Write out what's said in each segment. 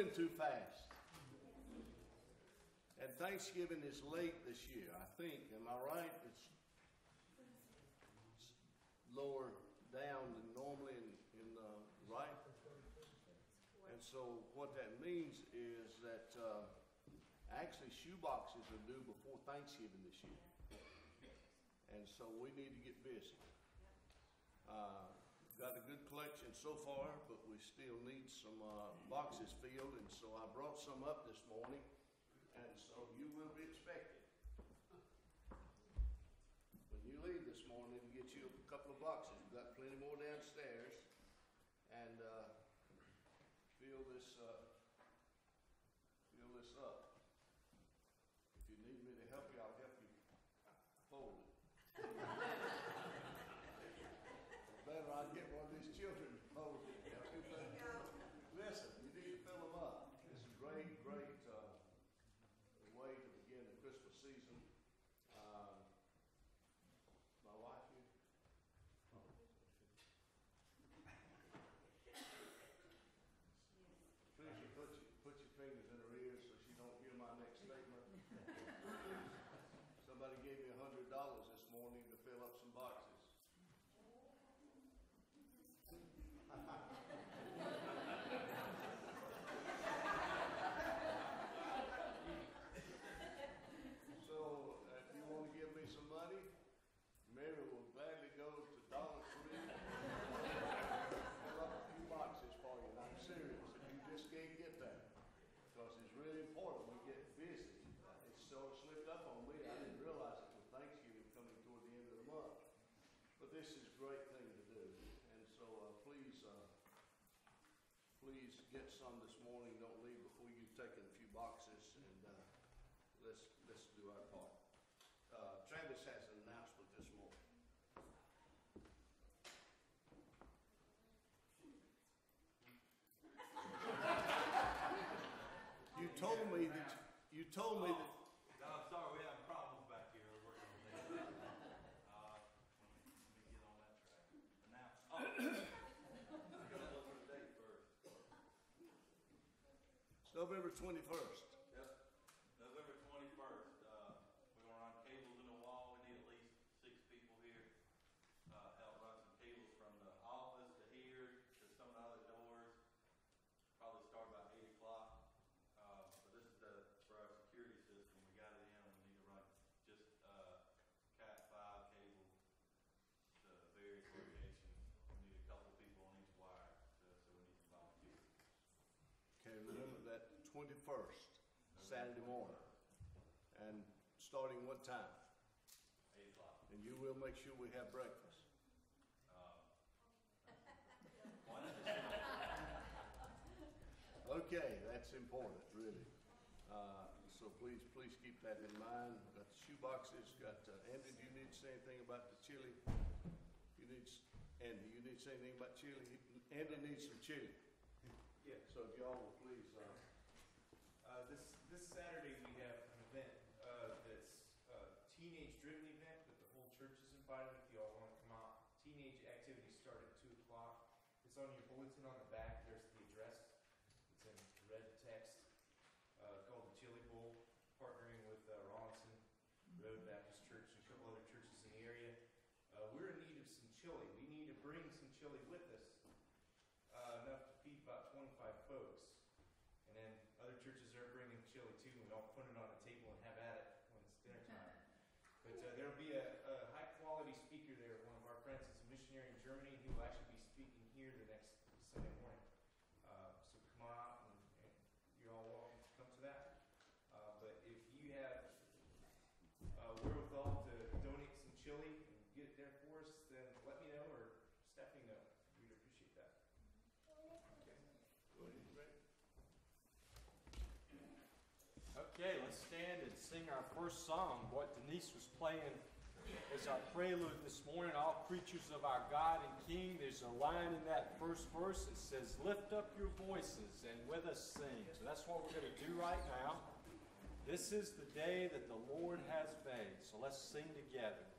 Moving too fast. And Thanksgiving is late this year, I think. Am I right? It's it's lower down than normally in, in, uh, right? And so what that means is that, uh, actually shoe boxes are due before Thanksgiving this year. And so we need to get busy. Uh, got a good collection so far, but we still need some, uh, boxes filled, and so I brought some up this morning. And so you will be expected. When you leave this morning, to get you a couple of boxes. We've got plenty more downstairs. And, uh, fill this, uh, fill this up. If you need me to help you, I'll help you fold it. Better I'd get one of these children to fold it. Help you fold it. Listen, you need to fill them up. It's a great, great, uh, way to begin the Christmas season. Uh, my wife here? Please, you put your, put your fingers in her ears so she don't hear my next statement. Somebody gave me a hundred dollars this morning to fill up some boxes. So, uh, if you want to give me some money, Mary will gladly go to Dollar Tree. Fill up a few boxes for you, and I'm serious, if you just can't get that. Because it's really important, we get busy. It sort of slipped up on me, I didn't realize it was Thanksgiving coming toward the end of the month. But this is a great thing to do, and so, uh, please, uh, please get some this morning, don't leave before you've taken a few boxes, and, uh, let's, let's do our part. Uh, Travis has an announcement this morning. You told me that, you told me that, November 21st. 21st, Saturday morning. And starting what time? 8 o'clock. And you will make sure we have breakfast. Um, okay, that's important, really. Uh, so please, please keep that in mind. Got the shoe boxes. Got uh, Andy. Do you need to say anything about the chili? You need Andy. You need to say anything about chili. Andy needs some chili. Yeah. So if y'all whole church if y'all wanna come out. Teenage activities start at two o'clock. It's on your bulletin on the back, there's the address. It's in red text, uh, called the Chili Bowl, partnering with, uh, Ronson Road Baptist Church and a couple other churches in the area. Uh, we're in need of some chili. We need to bring some chili with us, uh, enough to feed about twenty-five folks. And then other churches are bringing chili too, and we all put it on a table and have at it when it's dinner time. But uh, there'll be a, a high-quality speaker there. One of our friends is a missionary in Germany. He will actually be speaking here the next Sunday morning. Uh, so come on out, and, and you're all welcome to come to that. Uh, but if you have uh, wherewithal to donate some chili and get it there for us, then let me know or Stephanie know. We'd appreciate that. Okay. go ahead, Rick. Okay, let's stand and sing our first song. What Denise was playing as our prelude this morning. All creatures of our God and King. There's a line in that first verse that says, Lift up your voices and with us sing. So that's what we're going to do right now. This is the day that the Lord has made. So let's sing together.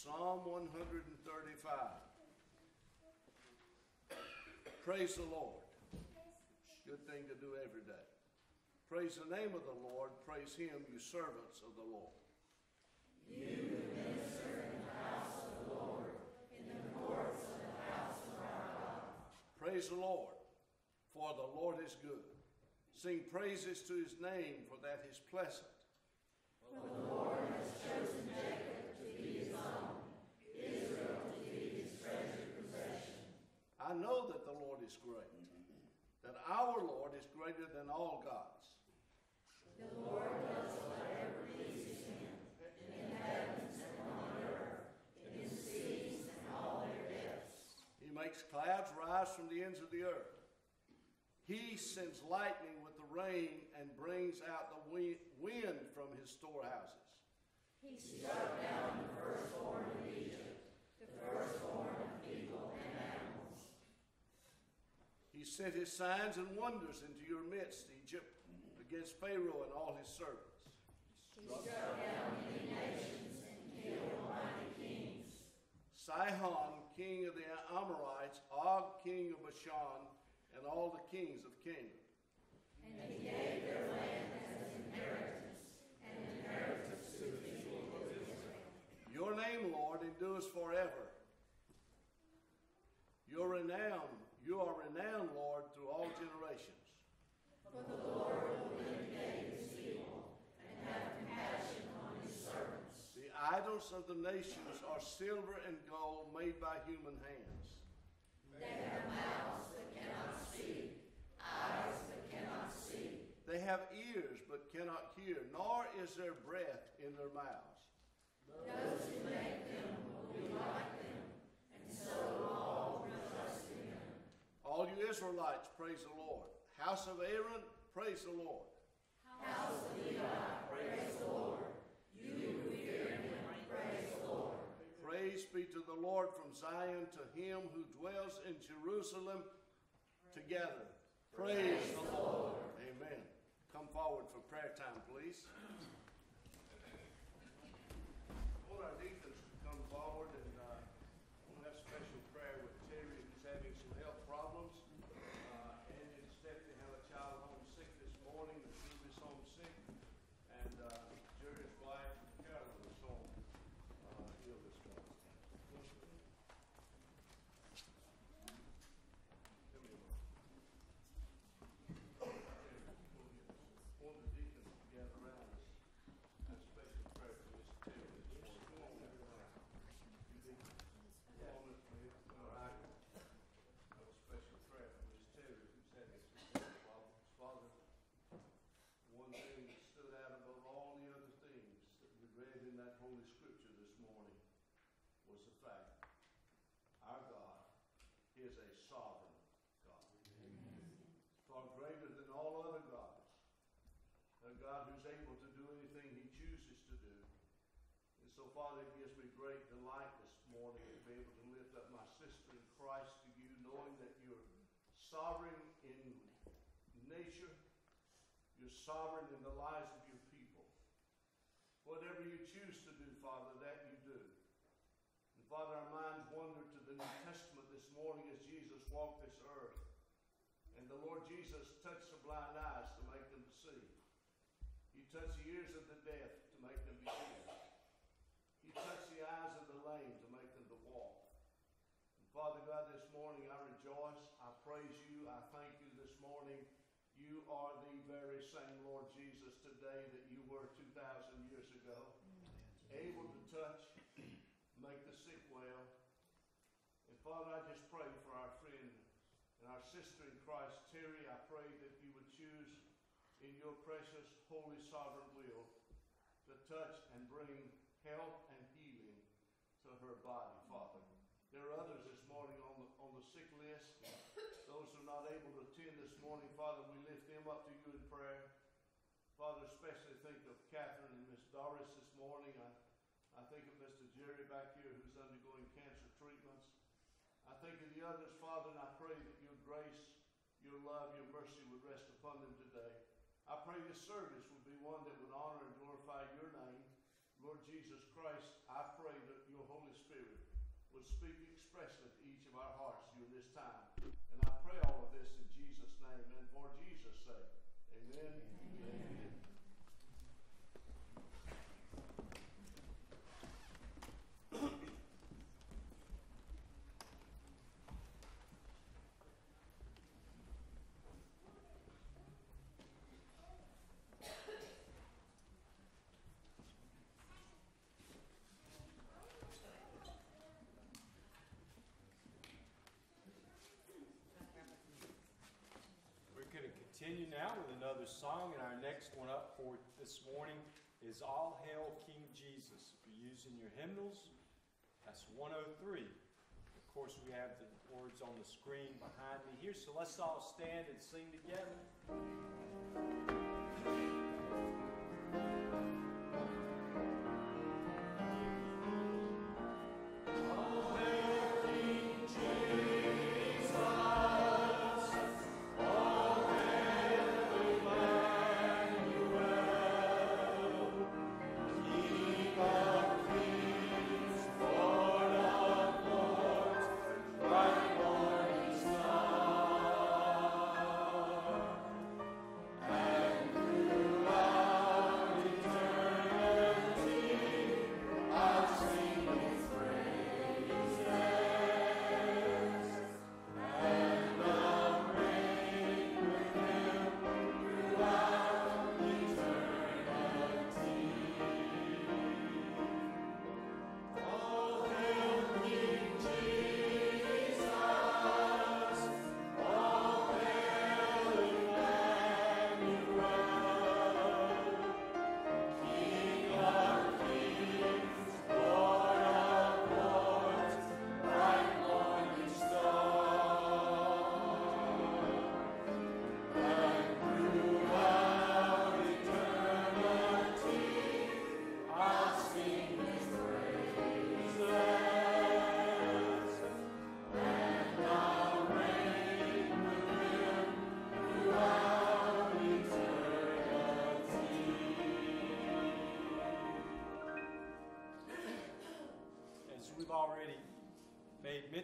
Psalm one hundred and thirty-five. Praise the Lord. Good thing to do every day. Praise the name of the Lord. Praise him, you servants of the Lord. You minister in the house of the Lord, in the courts of the house of our God. Praise the Lord, for the Lord is good. Sing praises to his name, for that is pleasant. I know that the Lord is great, that our Lord is greater than all gods. The Lord does whatever pleases him in heavens and on earth, in seas and all their depths. He makes clouds rise from the ends of the earth. He sends lightning with the rain and brings out the wind from his storehouses. He sent his signs and wonders into your midst, Egypt, against Pharaoh and all his servants. He struck down many nations and killed mighty kings. Sihon, king of the Amorites, Og, king of Bashan, and all the kings of Canaan. And he gave their land as an inheritance, an inheritance to the people of Israel. Your name, Lord, endures forever. Your renown, you are renowned, Lord, through all generations. The idols of the nations are silver and gold made by human hands. They have mouths that cannot speak, eyes that cannot see. They have ears but cannot hear, nor is there breath in their mouths. Those who make them will be like them, and so all who trust in them. All you Israelites, praise the Lord. House of Aaron, praise the Lord. House of Levi, Praise the Lord. You who fear him, praise the Lord. Praise be to the Lord from Zion, to him who dwells in Jerusalem together. Praise the Lord. Amen. Come forward for prayer time, please. Father, it gives me great delight this morning to be able to lift up my sister in Christ to you, knowing that you're sovereign in nature, you're sovereign in the lives of your people. Whatever you choose to do, Father, that you do. And Father, our minds wander to the New Testament this morning as Jesus walked this earth. And the Lord Jesus touched the blind eyes to make them see. He touched the ears of the deaf are the very same Lord Jesus today that you were 2,000 years ago. Able to touch, make the sick well. And Father, I just pray for our friend and our sister in Christ, Terry. I pray that you would choose in your precious, holy, sovereign will to touch and bring health and healing to her body, Father. There are others this morning on the, on the sick list. Those who are not able to attend this morning, Father, we lift them up to you in prayer. Father, especially think of Catherine and Miss Doris this morning. I, I think of Mr. Jerry back here who's undergoing cancer treatments. I think of the others, Father, and I pray that your grace, your love, your mercy would rest upon them today. I pray this service would be one that would honor and glorify your name. Lord Jesus Christ, I pray that your Holy Spirit would speak expressly to each of our hearts during this time. Name and for Jesus' sake. Amen. Amen. Amen. We're going to continue now with another song, and our next one up for this morning is All Hail King Jesus. If you're using your hymnals, that's 103. Of course, we have the words on the screen behind me here, so let's all stand and sing together.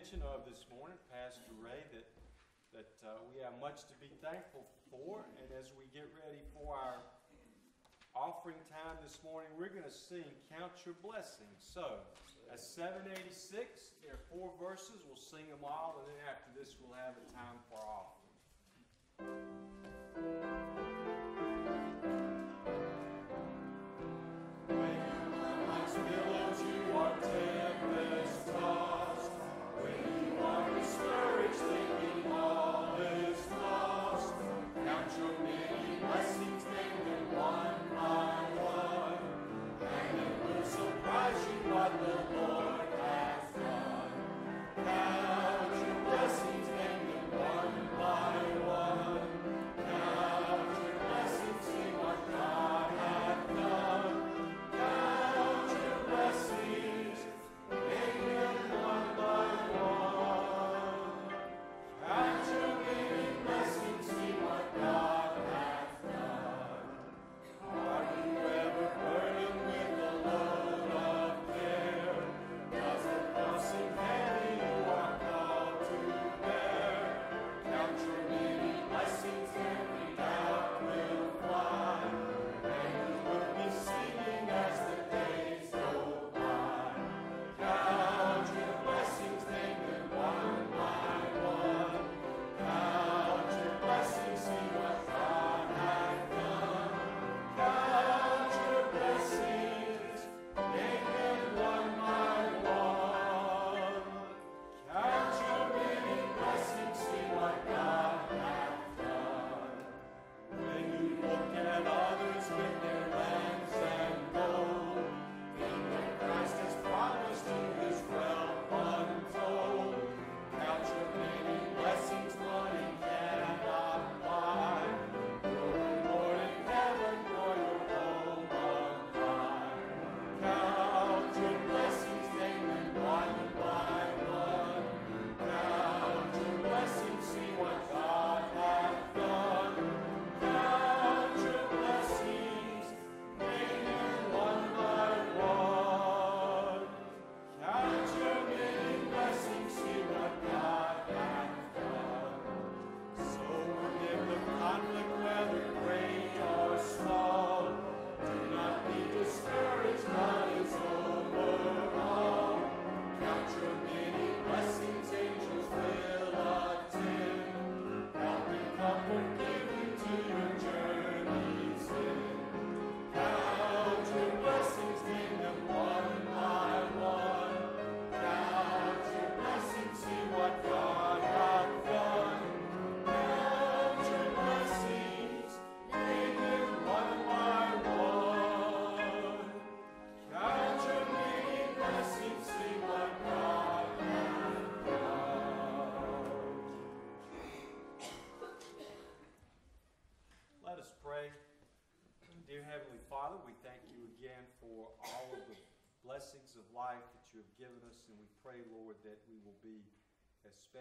Mention of this morning, Pastor Ray, that, that uh, we have much to be thankful for. And as we get ready for our offering time this morning, we're going to sing Count Your Blessings. So, at 786. There are four verses. We'll sing them all, and then after this, we'll have a time for our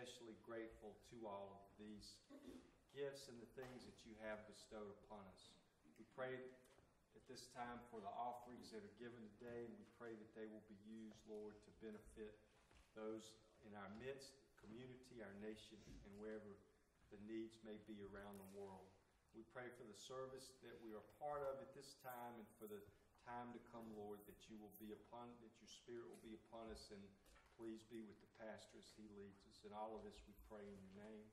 especially grateful to all of these gifts and the things that you have bestowed upon us. We pray at this time for the offerings that are given today, and we pray that they will be used, Lord, to benefit those in our midst, community, our nation, and wherever the needs may be around the world. We pray for the service that we are part of at this time and for the time to come, Lord, that you will be upon, that your spirit will be upon us, and please be with the pastor as he leads us. And all of this we pray in your name.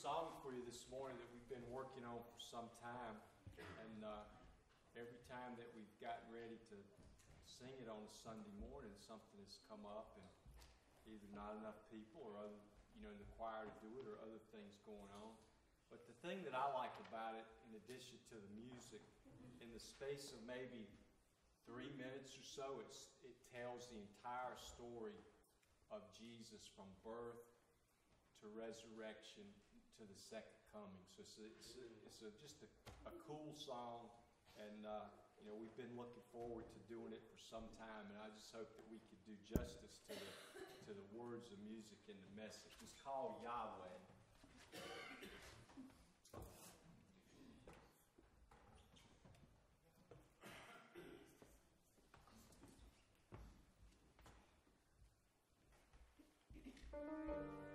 Song for you this morning that we've been working on for some time. And uh, every time that we've gotten ready to sing it on a Sunday morning, something has come up and either not enough people or other, you know, in the choir to do it or other things going on. But the thing that I like about it, in addition to the music, in the space of maybe three minutes or so, it tells the entire story of Jesus from birth to resurrection to the second coming. So it's, a, it's, a, it's a, just a, cool song, and uh, you know we've been looking forward to doing it for some time, and I just hope that we could do justice to the to the words, the music, and the message. It's called Yahweh.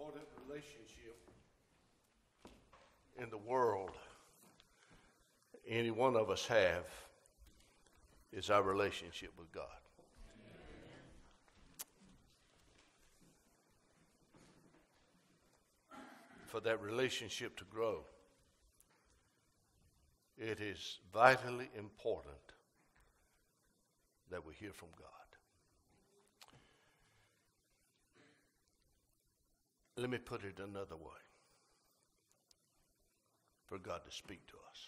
important relationship in the world any one of us have is our relationship with God. For that relationship to grow, it is vitally important that we hear from God. Let me put it another way for God to speak to us.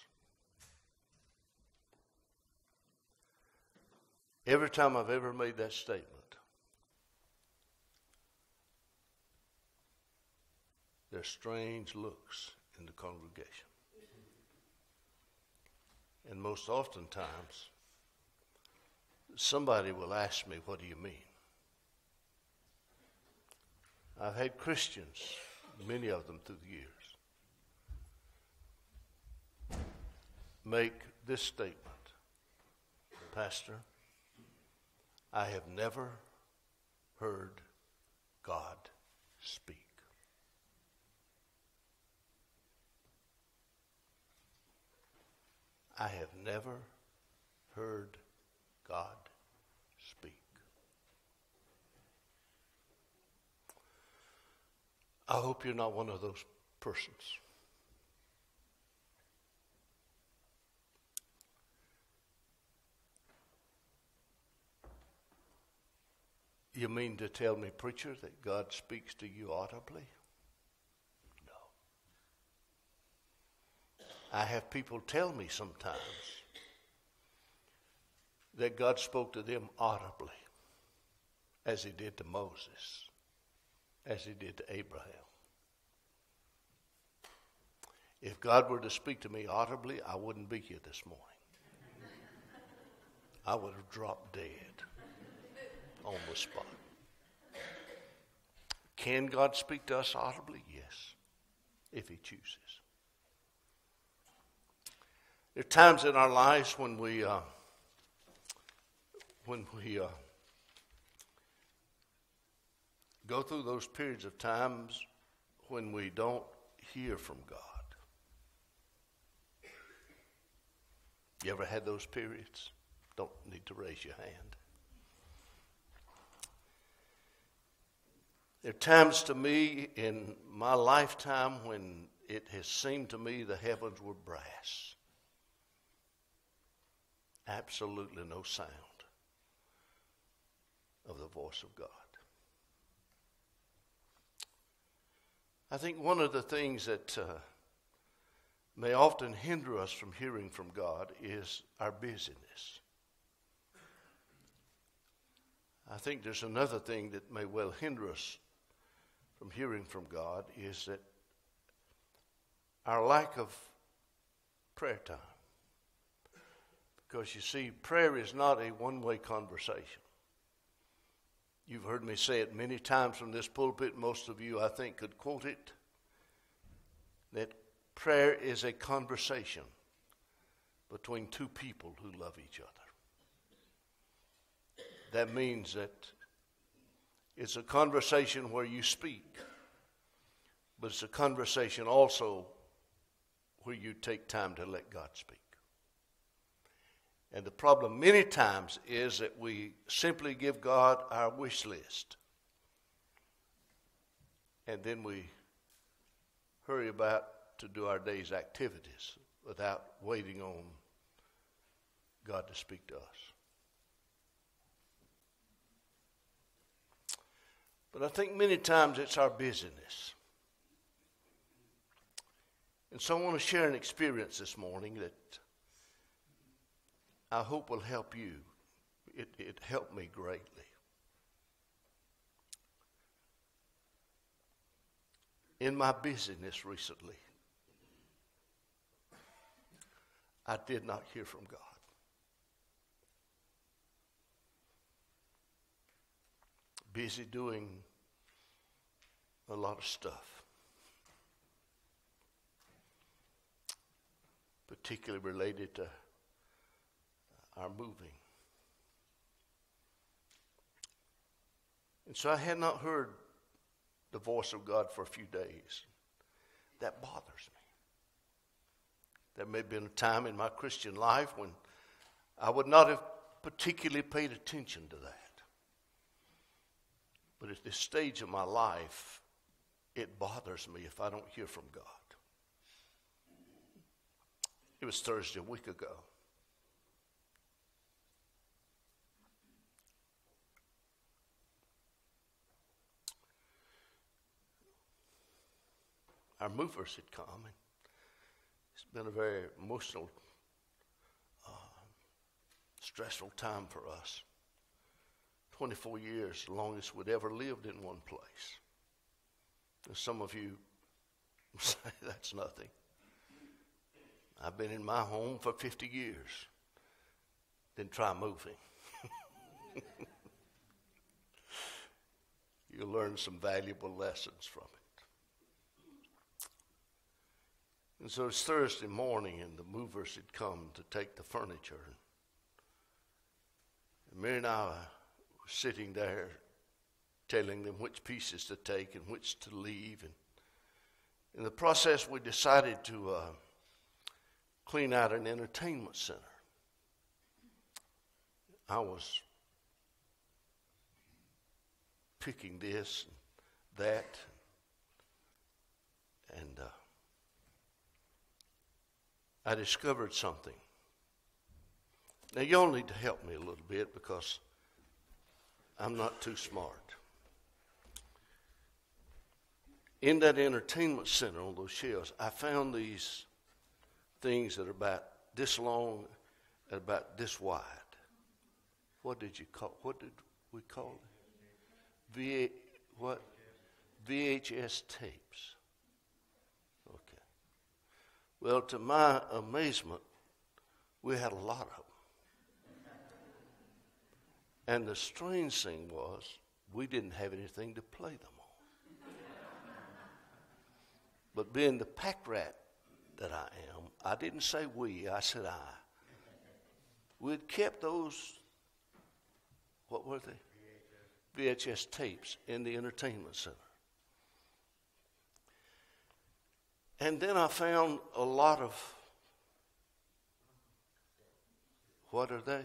Every time I've ever made that statement, there's strange looks in the congregation. And most oftentimes, somebody will ask me, What do you mean? I've had Christians, many of them through the years, make this statement Pastor, I have never heard God speak. I have never heard God speak. I hope you're not one of those persons. You mean to tell me, preacher, that God speaks to you audibly? No. I have people tell me sometimes that God spoke to them audibly, as he did to Moses, as he did to Abraham. If God were to speak to me audibly, I wouldn't be here this morning. I would have dropped dead on the spot. Can God speak to us audibly? Yes, if He chooses. There are times in our lives when we, uh, when we uh, go through those periods of times when we don't hear from God. You ever had those periods? Don't need to raise your hand. There are times to me in my lifetime when it has seemed to me the heavens were brass. Absolutely no sound of the voice of God. I think one of the things that uh, may often hinder us from hearing from God is our busyness. I think there's another thing that may well hinder us from hearing from God is that our lack of prayer time. Because you see, prayer is not a one way conversation. You've heard me say it many times from this pulpit. Most of you, I think, could quote it. That prayer is a conversation between two people who love each other. That means that it's a conversation where you speak, but it's a conversation also where you take time to let God speak. And the problem many times is that we simply give God our wish list. And then we hurry about to do our day's activities without waiting on God to speak to us. But I think many times it's our busyness. And so I want to share an experience this morning that I hope will help you. It, it helped me greatly. In my busyness recently, I did not hear from God. busy doing a lot of stuff, particularly related to our moving. And so I had not heard the voice of God for a few days. That bothers me. There may have been a time in my Christian life when I would not have particularly paid attention to that. But at this stage of my life, it bothers me if I don't hear from God. It was Thursday a week ago. Our movers had come. And it's been a very emotional, uh, stressful time for us. 24 years, the longest we'd ever lived in one place. And some of you say that's nothing. I've been in my home for 50 years. Then try moving. You'll learn some valuable lessons from it. And so it's Thursday morning, and the movers had come to take the furniture. And Mary and I were sitting there telling them which pieces to take and which to leave. And in the process, we decided to uh, clean out an entertainment center. I was picking this and that, and uh, I discovered something. Now, y'all need to help me a little bit because I'm not too smart. In that entertainment center on those shelves, I found these things that are about this long and about this wide. What did you call? What did we call it? V. What? VHS tapes. Okay. Well, to my amazement, we had a lot of them. And the strange thing was, we didn't have anything to play them on. but being the pack rat that I am, I didn't say we, I said I. We'd kept those, what were they? VHS tapes in the entertainment center. And then I found a lot of, what are they?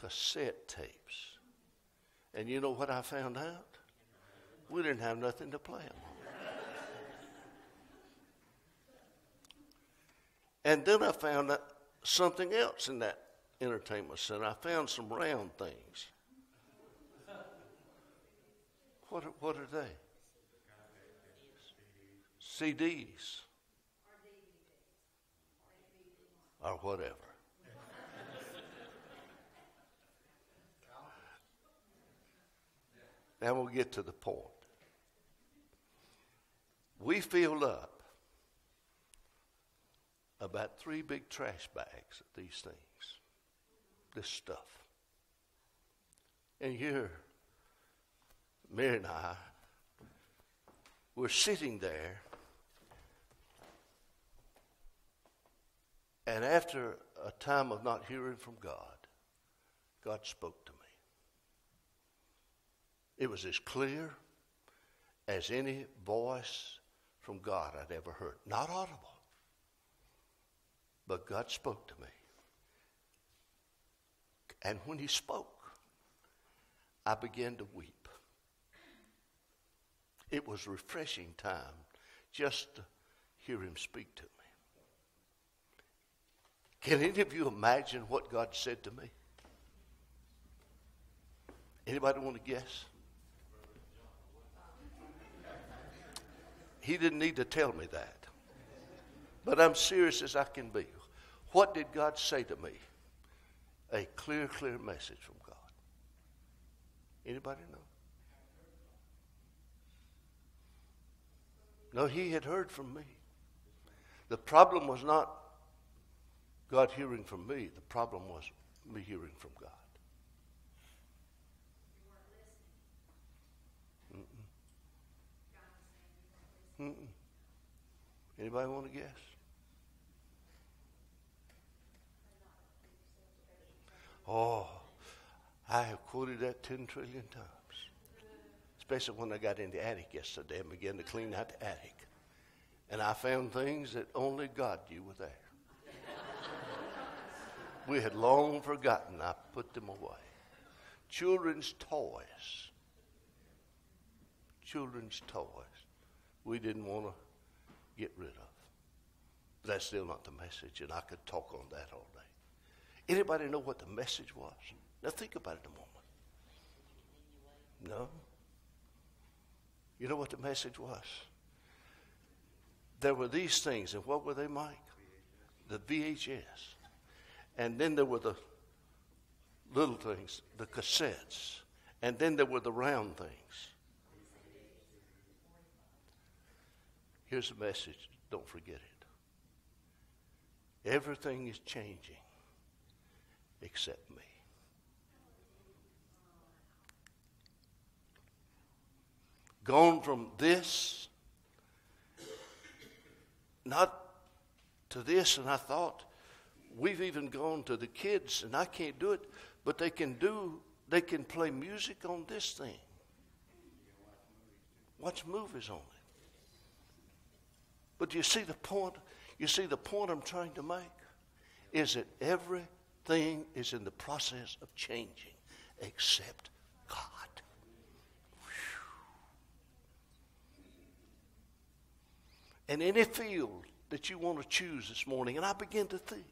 Cassette tapes. And you know what I found out? We didn't have nothing to play them on. And then I found something else in that entertainment center. I found some round things. What are, what are they? CDs. Or whatever. now we'll get to the point. We filled up about three big trash bags of these things, this stuff. And here, Mary and I were sitting there, and after a time of not hearing from God, God spoke to me. It was as clear as any voice from God I'd ever heard, not audible. But God spoke to me. And when He spoke, I began to weep. It was refreshing time just to hear Him speak to me. Can any of you imagine what God said to me? Anybody want to guess? He didn't need to tell me that. But I'm serious as I can be. What did God say to me? A clear, clear message from God. Anybody know? No, he had heard from me. The problem was not God hearing from me. The problem was me hearing from God. Mm-mm. Mm-mm. Anybody want to guess? Oh, I have quoted that 10 trillion times. Especially when I got in the attic yesterday and began to clean out the attic. And I found things that only God knew were there. We had long forgotten. I put them away. Children's toys. Children's toys. We didn't want to get rid of. But that's still not the message, and I could talk on that all day. Anybody know what the message was? Now think about it a moment. No? You know what the message was? There were these things, and what were they, Mike? The VHS. And then there were the little things, the cassettes. And then there were the round things. Here's the message don't forget it. Everything is changing except me. Gone from this, not to this, and I thought we've even gone to the kids, and I can't do it, but they can do, they can play music on this thing. Watch movies on it. But do you see the point, you see the point I'm trying to make is that everything is in the process of changing except God. And any field that you want to choose this morning, and I begin to think,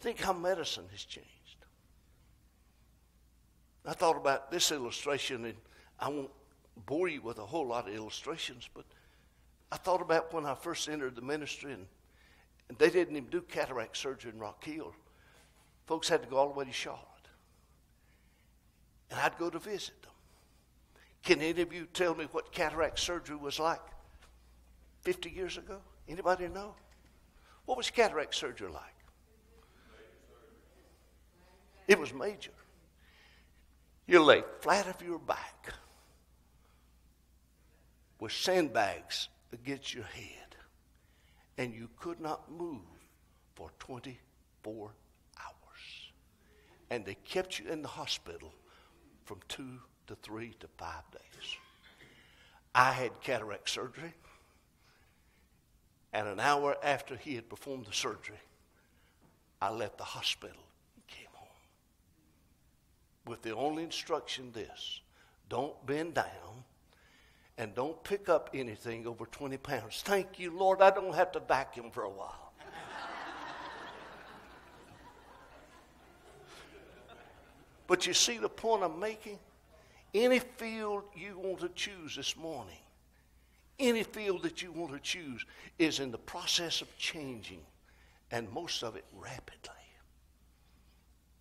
think how medicine has changed. I thought about this illustration, and I won't bore you with a whole lot of illustrations, but I thought about when I first entered the ministry, and, and they didn't even do cataract surgery in Rock Hill. Folks had to go all the way to Charlotte. And I'd go to visit them. Can any of you tell me what cataract surgery was like 50 years ago? Anybody know? What was cataract surgery like? It was major. You lay flat of your back with sandbags against your head, and you could not move for 24 hours. And they kept you in the hospital from two to three to five days. I had cataract surgery, and an hour after he had performed the surgery, I left the hospital. With the only instruction this don't bend down and don't pick up anything over 20 pounds. Thank you, Lord, I don't have to vacuum for a while. but you see the point I'm making? Any field you want to choose this morning, any field that you want to choose is in the process of changing, and most of it rapidly.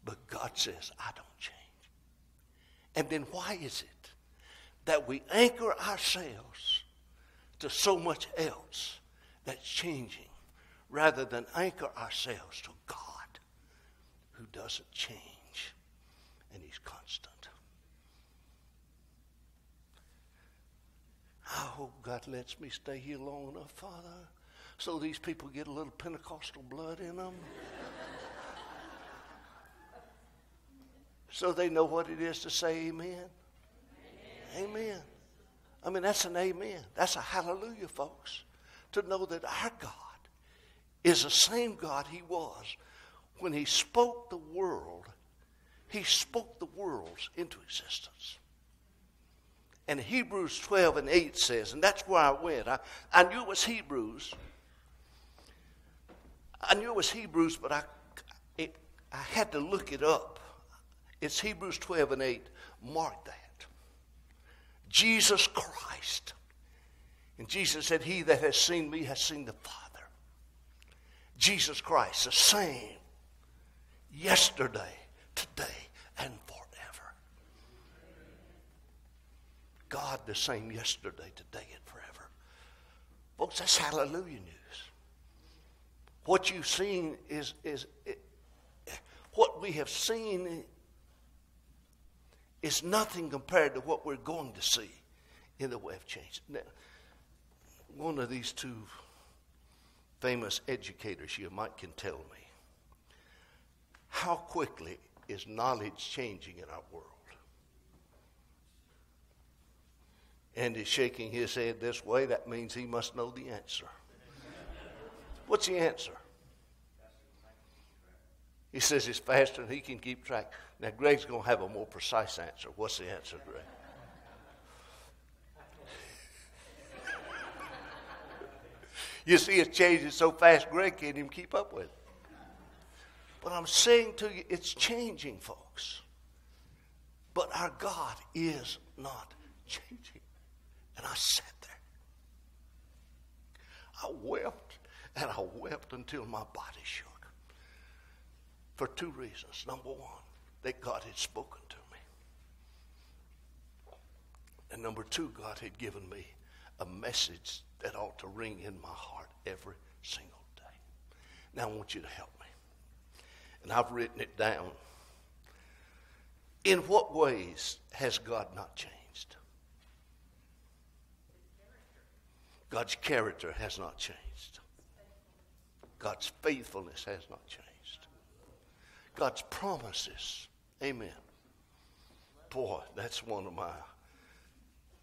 But God says, I don't change. And then why is it that we anchor ourselves to so much else that's changing rather than anchor ourselves to God who doesn't change and He's constant. I hope God lets me stay here long enough, Father, so these people get a little Pentecostal blood in them. So they know what it is to say amen. Amen. I mean, that's an amen. That's a hallelujah, folks. To know that our God is the same God He was when He spoke the world, He spoke the worlds into existence. And Hebrews 12 and 8 says, and that's where I went. I, I knew it was Hebrews. I knew it was Hebrews, but I, it, I had to look it up. It's Hebrews 12 and 8. Mark that. Jesus Christ. And Jesus said, He that has seen me has seen the Father. Jesus Christ, the same yesterday, today, and forever. God, the same yesterday, today, and forever. Folks, that's hallelujah news. What you've seen is, is it, what we have seen is nothing compared to what we're going to see in the way of change. Now, one of these two famous educators you might can tell me how quickly is knowledge changing in our world? and is shaking his head this way, that means he must know the answer. What's the answer? He says it's faster than he can keep track. Now, Greg's going to have a more precise answer. What's the answer, Greg? you see, it's changing so fast, Greg can't even keep up with it. But I'm saying to you, it's changing, folks. But our God is not changing. And I sat there. I wept, and I wept until my body shook. For two reasons. Number one, that God had spoken to me. And number two, God had given me a message that ought to ring in my heart every single day. Now I want you to help me. And I've written it down. In what ways has God not changed? God's character has not changed. God's faithfulness has not changed. God's promises. Amen. Boy, that's one of my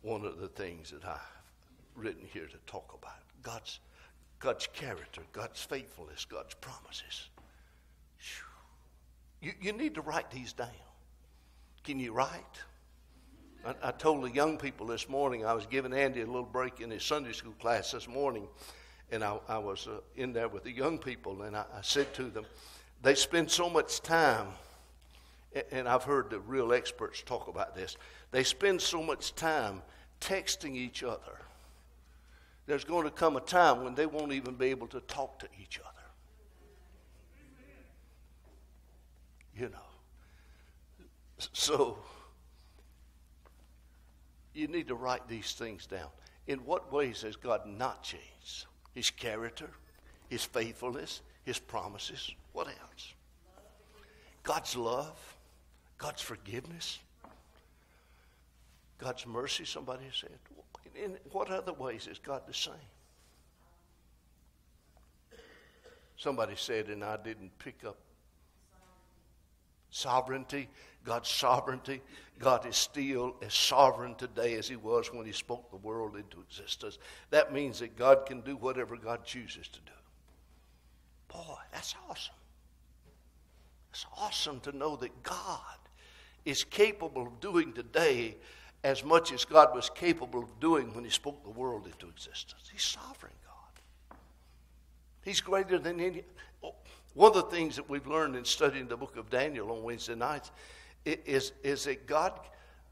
one of the things that I've written here to talk about. God's God's character, God's faithfulness, God's promises. You, you need to write these down. Can you write? I, I, told the young people this morning, I was giving Andy a little break in his Sunday school class this morning, and I, I was uh, in there with the young people, and I, I said to them, they spend so much time, and I've heard the real experts talk about this, they spend so much time texting each other. There's going to come a time when they won't even be able to talk to each other. You know. So, you need to write these things down. In what ways has God not changed? His character, His faithfulness, His promises. What else? God's love, God's forgiveness, God's mercy, somebody said. In what other ways is God the same? Somebody said, and I didn't pick up sovereignty, God's sovereignty. God is still as sovereign today as He was when He spoke the world into existence. That means that God can do whatever God chooses to do. Boy, that's awesome. It's awesome to know that God is capable of doing today as much as God was capable of doing when He spoke the world into existence. He's sovereign God. He's greater than any. One of the things that we've learned in studying the book of Daniel on Wednesday nights is, is that God,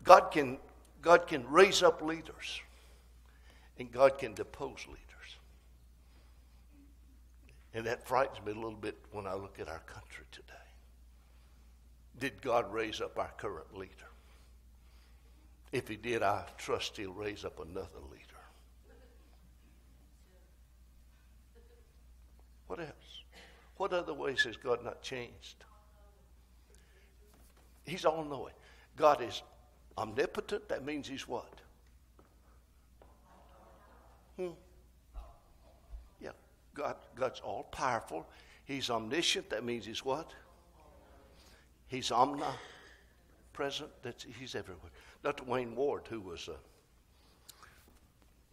God, can, God can raise up leaders and God can depose leaders. And that frightens me a little bit when I look at our country today. Did God raise up our current leader? If he did, I trust he'll raise up another leader. What else? What other ways has God not changed? He's all knowing. God is omnipotent. That means he's what? Hmm. Yeah. God, God's all powerful. He's omniscient. That means he's what? He's omnipresent. That's, he's everywhere. Dr. Wayne Ward, who was a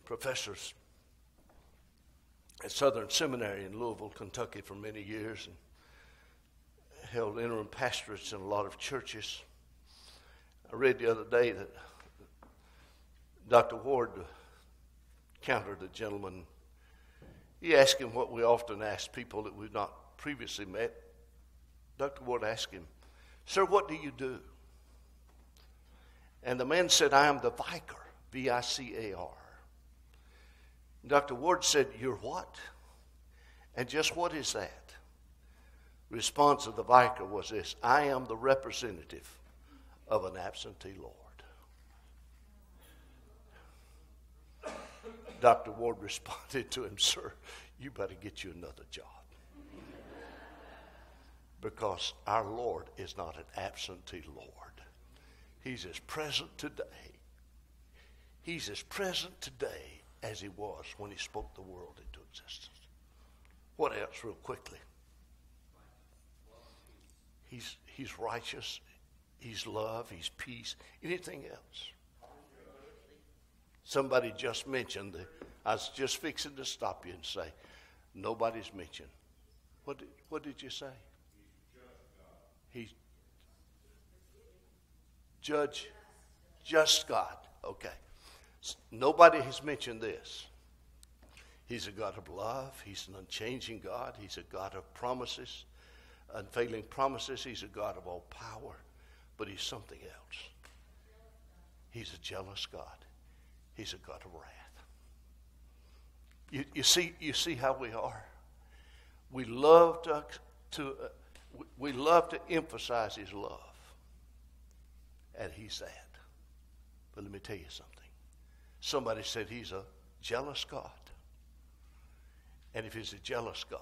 professor at Southern Seminary in Louisville, Kentucky for many years and held interim pastorates in a lot of churches. I read the other day that Dr. Ward encountered a gentleman. He asked him what we often ask people that we've not previously met. Dr. Ward asked him, Sir, what do you do? And the man said, I am the vicar, V I C A R. Dr. Ward said, You're what? And just what is that? Response of the vicar was this I am the representative of an absentee Lord. Dr. Ward responded to him, Sir, you better get you another job. Because our Lord is not an absentee Lord. He's as present today. He's as present today as he was when he spoke the world into existence. What else, real quickly? He's, he's righteous, he's love, he's peace. Anything else? Somebody just mentioned, the, I was just fixing to stop you and say, nobody's mentioned. What did, what did you say? He's judge, just God. Okay. Nobody has mentioned this. He's a God of love. He's an unchanging God. He's a God of promises, unfailing promises. He's a God of all power. But he's something else. He's a jealous God. He's a God of wrath. You, you see, you see how we are. We love to, to uh, we- love to emphasize His love, and He's that. But let me tell you something. Somebody said He's a jealous God, and if He's a jealous God,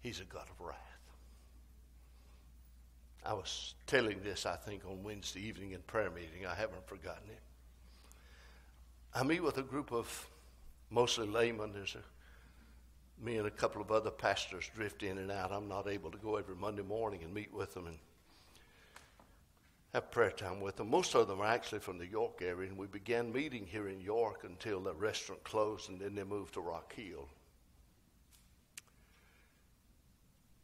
He's a God of wrath. I was telling this, I think, on Wednesday evening in prayer meeting. I haven't forgotten it. I meet with a group of mostly laymen. There's a, me and a couple of other pastors drift in and out. I'm not able to go every Monday morning and meet with them and have prayer time with them. Most of them are actually from the York area, and we began meeting here in York until the restaurant closed, and then they moved to Rock Hill.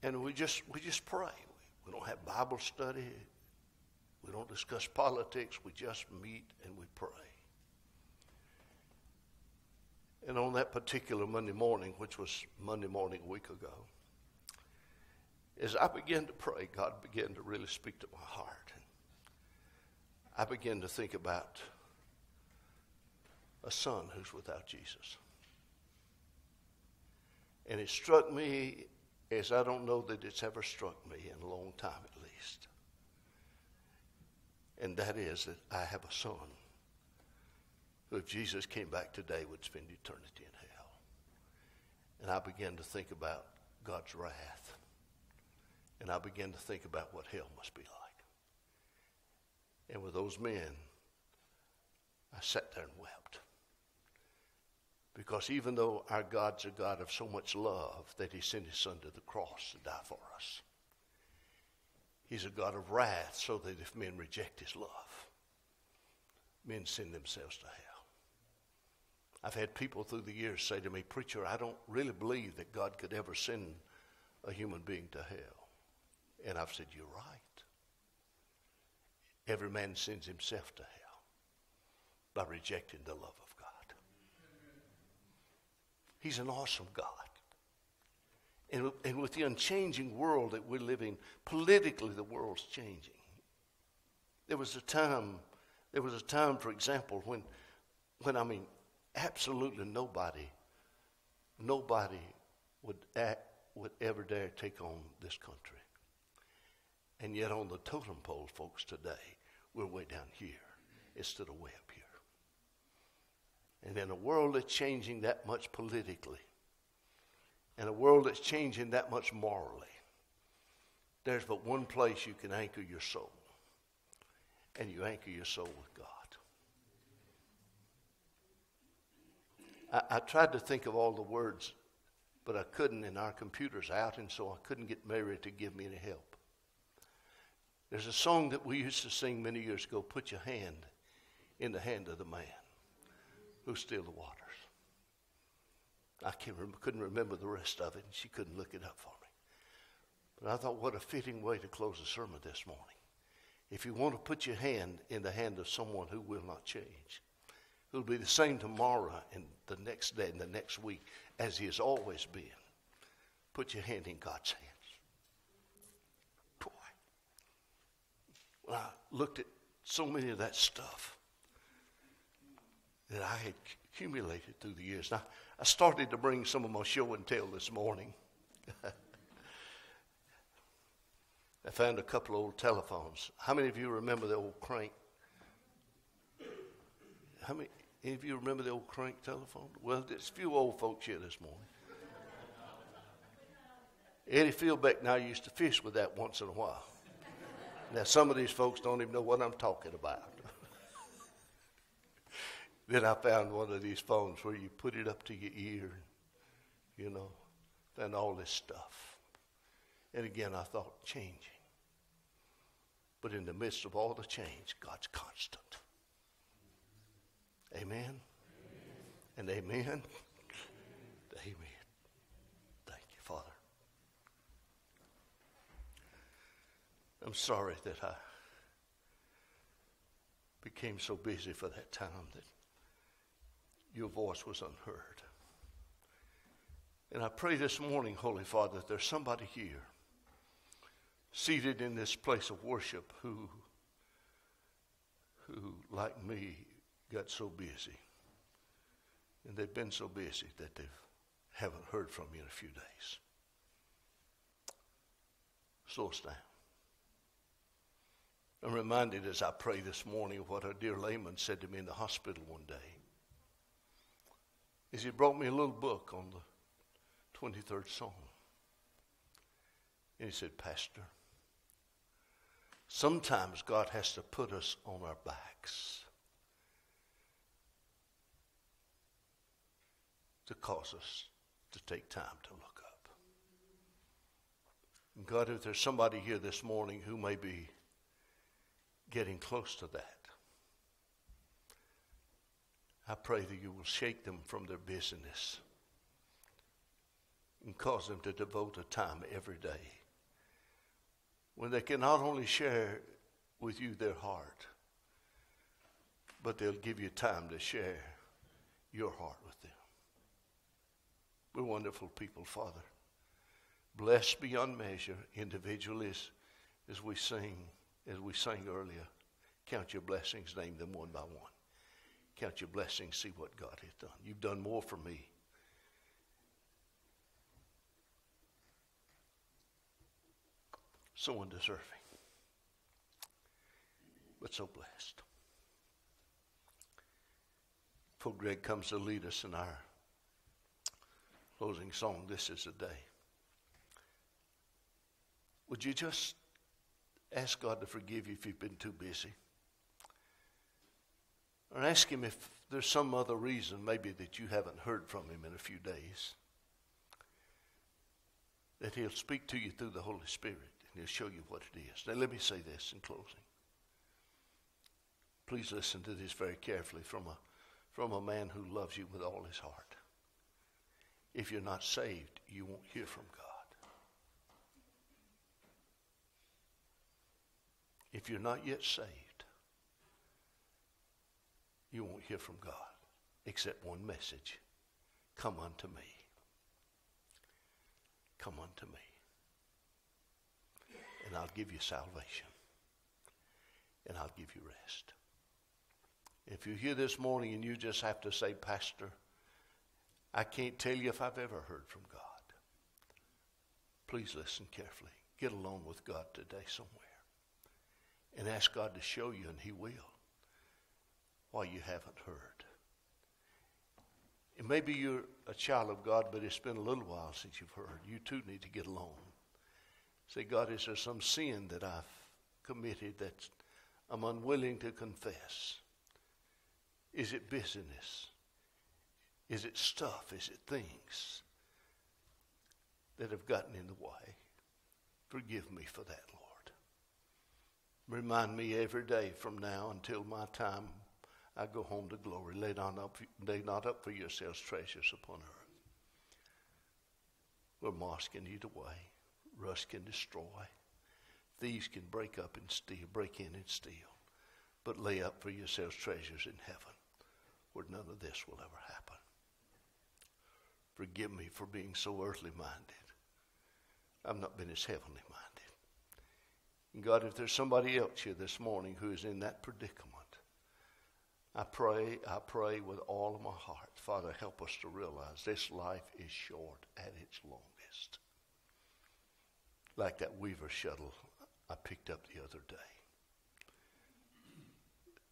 And we just we just pray. We don't have Bible study. We don't discuss politics. We just meet and we pray. And on that particular Monday morning, which was Monday morning a week ago, as I began to pray, God began to really speak to my heart. I began to think about a son who's without Jesus. And it struck me as I don't know that it's ever struck me in a long time at least. And that is that I have a son who, if Jesus came back today, would spend eternity in hell. And I began to think about God's wrath. And I began to think about what hell must be like. And with those men, I sat there and wept. Because even though our God's a God of so much love that he sent his son to the cross to die for us, he's a God of wrath so that if men reject his love, men send themselves to hell. I've had people through the years say to me, Preacher, I don't really believe that God could ever send a human being to hell. And I've said, You're right. Every man sends himself to hell by rejecting the love of God. He's an awesome God. And, and with the unchanging world that we're living, politically the world's changing. There was a time, there was a time, for example, when, when I mean, absolutely nobody, nobody would, act, would ever dare take on this country. And yet, on the totem pole, folks, today, we're way down here instead of way up here. And in a world that's changing that much politically, in a world that's changing that much morally, there's but one place you can anchor your soul, and you anchor your soul with God. I, I tried to think of all the words, but I couldn't, and our computer's out, and so I couldn't get Mary to give me any help. There's a song that we used to sing many years ago Put your hand in the hand of the man who still the waters. I can't rem- couldn't remember the rest of it, and she couldn't look it up for me. But I thought, what a fitting way to close the sermon this morning. If you want to put your hand in the hand of someone who will not change, who'll be the same tomorrow and the next day and the next week as he has always been, put your hand in God's hands. Boy, when I looked at so many of that stuff that I had accumulated through the years. Now, I started to bring some of my show and tell this morning. I found a couple of old telephones. How many of you remember the old crank? How many any of you remember the old crank telephone? Well, there's a few old folks here this morning. Eddie Fieldbeck and I used to fish with that once in a while. Now, some of these folks don't even know what I'm talking about. then I found one of these phones where you put it up to your ear, you know, and all this stuff. And again, I thought, changing. But in the midst of all the change, God's constant. Amen. And amen. Amen. Thank you, Father. I'm sorry that I became so busy for that time that your voice was unheard. And I pray this morning, Holy Father, that there's somebody here seated in this place of worship who, who, like me, got so busy. And they've been so busy that they haven't heard from you in a few days. Slow us down. I'm reminded as I pray this morning of what our dear layman said to me in the hospital one day. Is he brought me a little book on the 23rd Psalm. And he said, Pastor, sometimes God has to put us on our backs to cause us to take time to look up. And God, if there's somebody here this morning who may be getting close to that, I pray that you will shake them from their busyness and cause them to devote a time every day when they can not only share with you their heart, but they'll give you time to share your heart with them. We're wonderful people, Father. Blessed beyond measure, individually as, as we sing, as we sang earlier. Count your blessings, name them one by one. Count your blessings, see what God has done. You've done more for me. So undeserving, but so blessed. Before Greg comes to lead us in our closing song, This is the Day, would you just ask God to forgive you if you've been too busy? Or ask Him if there's some other reason, maybe that you haven't heard from Him in a few days. That He'll speak to you through the Holy Spirit and He'll show you what it is. Now, let me say this in closing. Please listen to this very carefully from a, from a man who loves you with all his heart. If you're not saved, you won't hear from God. If you're not yet saved, you won't hear from God except one message Come unto me. Come unto me. And I'll give you salvation. And I'll give you rest. If you're here this morning and you just have to say, Pastor, I can't tell you if I've ever heard from God. Please listen carefully. Get alone with God today somewhere. And ask God to show you, and He will why you haven't heard. And maybe you're a child of God, but it's been a little while since you've heard. You too need to get alone. Say, God, is there some sin that I've committed that I'm unwilling to confess? Is it busyness? Is it stuff? Is it things that have gotten in the way? Forgive me for that, Lord. Remind me every day from now until my time I go home to glory. Lay not up, lay not up for yourselves treasures upon earth, where moss can eat away, rust can destroy, thieves can break up and steal, break in and steal. But lay up for yourselves treasures in heaven, where none of this will ever happen. Forgive me for being so earthly minded. I've not been as heavenly minded. And God, if there's somebody else here this morning who is in that predicament, I pray, I pray with all of my heart, Father, help us to realize this life is short at its longest. Like that Weaver shuttle I picked up the other day.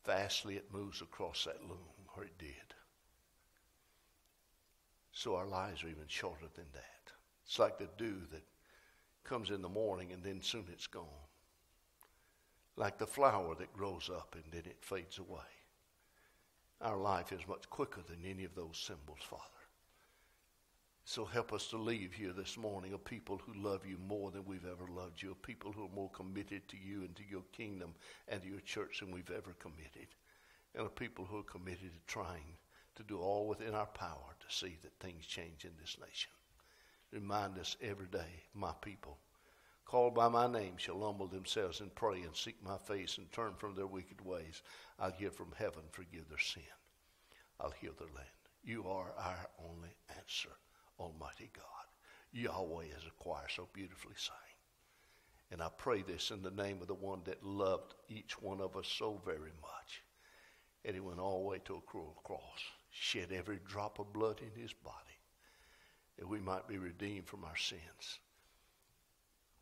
Fastly it moves across that loom, or it did. So our lives are even shorter than that. It's like the dew that comes in the morning and then soon it's gone. Like the flower that grows up and then it fades away. Our life is much quicker than any of those symbols, Father. So help us to leave here this morning a people who love you more than we've ever loved you, a people who are more committed to you and to your kingdom and to your church than we've ever committed. and a people who are committed to trying to do all within our power to see that things change in this nation. Remind us every day, my people, called by my name, shall humble themselves and pray and seek my face and turn from their wicked ways. I'll hear from heaven, forgive their sin. I'll heal their land. You are our only answer, Almighty God. Yahweh, as a choir so beautifully sang. And I pray this in the name of the one that loved each one of us so very much. And he went all the way to a cruel cross, shed every drop of blood in his body, that we might be redeemed from our sins.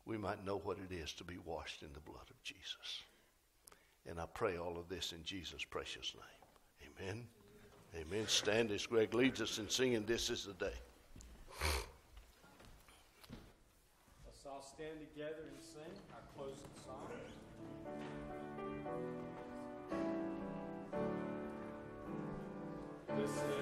We might know what it is to be washed in the blood of Jesus. And I pray all of this in Jesus' precious name. Amen. Amen. Stand as Greg leads us in singing This is the Day. Let's all stand together and sing our closing. Christmas.